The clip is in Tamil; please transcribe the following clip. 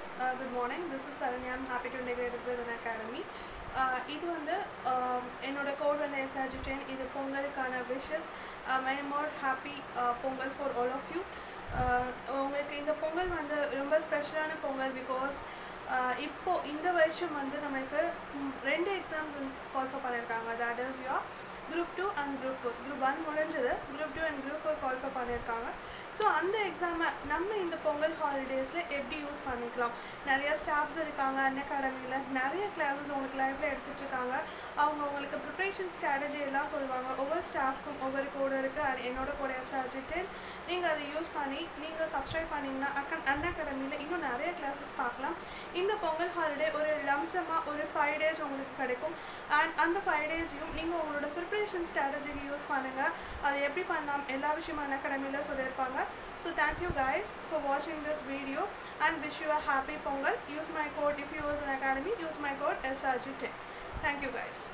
guys, uh, good morning. This is Saranya. I'm happy to integrate with an academy. Uh, இது வந்து um, என்னோட கோட் வந்து எஸ்ஆர்ஜிட்டேன் இது பொங்கலுக்கான wishes many more happy Pongal for all of you உங்களுக்கு இந்த பொங்கல் வந்து ரொம்ப ஸ்பெஷலான பொங்கல் பிகாஸ் uh, இப்போ இந்த வருஷம் வந்து நம்மளுக்கு ரெண்டு எக்ஸாம்ஸ் குவாலிஃபை பண்ணியிருக்காங்க that is your group two and group four group one முடிஞ்சது group two and group four qualify பண்ணியிருக்காங்க ஸோ அந்த எக்ஸாமை நம்ம இந்த பொங்கல் ஹாலிடேஸில் எப்படி யூஸ் பண்ணிக்கலாம்? நிறையா ஸ்டாஃப்ஸ் இருக்காங்க அன் அகாடமியில் நிறைய கிளாஸஸ் உங்களுக்கு லைஃப்பில் எடுத்துகிட்டு இருக்காங்க. அவங்க உங்களுக்கு ப்ரிப்ரேஷன் ஸ்ட்ராட்டஜி எல்லாம் சொல்லுவாங்க. ஒவ்வொரு ஸ்டாஃப்க்கும் ஒவ்வொரு கோடு இருக்குது அது என்னோட கூட ஸ்ட்ராட்டஜிட்டு நீங்கள் அதை யூஸ் பண்ணி நீங்கள் சப்ஸ்கிரைப் பண்ணிங்கன்னா அக்கன் அன் அகாடமியில் இன்னும் நிறைய கிளாஸஸ் பார்க்கலாம். இந்த பொங்கல் ஹாலிடே ஒரு லம்சமாக ஒரு ஃபைவ் டேஸ் உங்களுக்கு கிடைக்கும். அண்ட் அந்த ஃபைவ் டேஸையும் நீங்கள் உங்களோட ப்ரிப்ரேஷன் ஸ்ட்ராட்டஜிக்கு யூஸ் பண்ணுங்கள் அதை எப்படி பண்ணலாம்? எல்லா விஷயமும் அன் அகாடமியில் சொல்லியிருப்பாங்க. So thank you guys for வாட்சிங் this video and wish you a happy Pongal use my code if you use Unacademy use my code SRG ten thank you guys